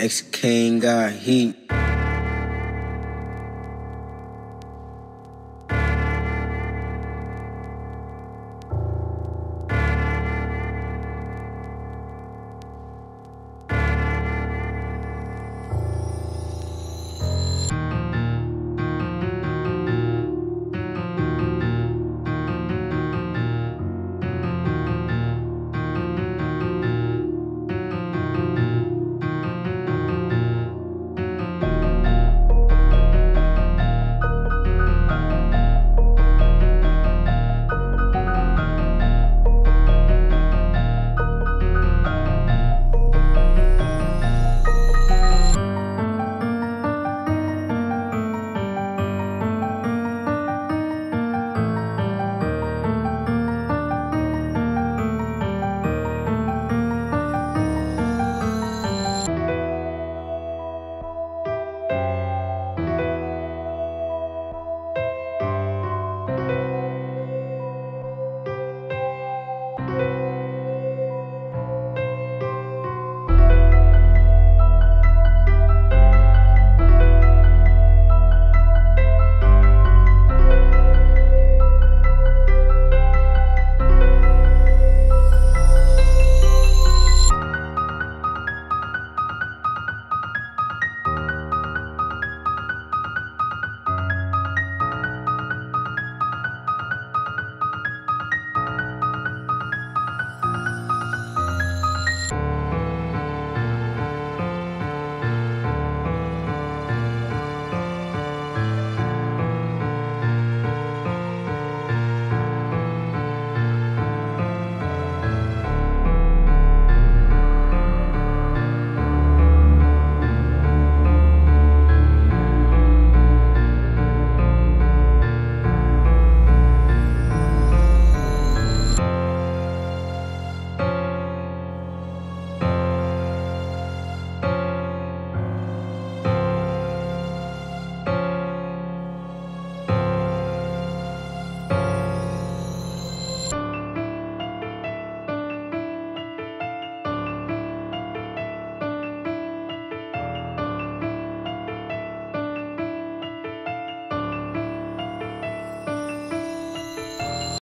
X King got uh, heat. Bye.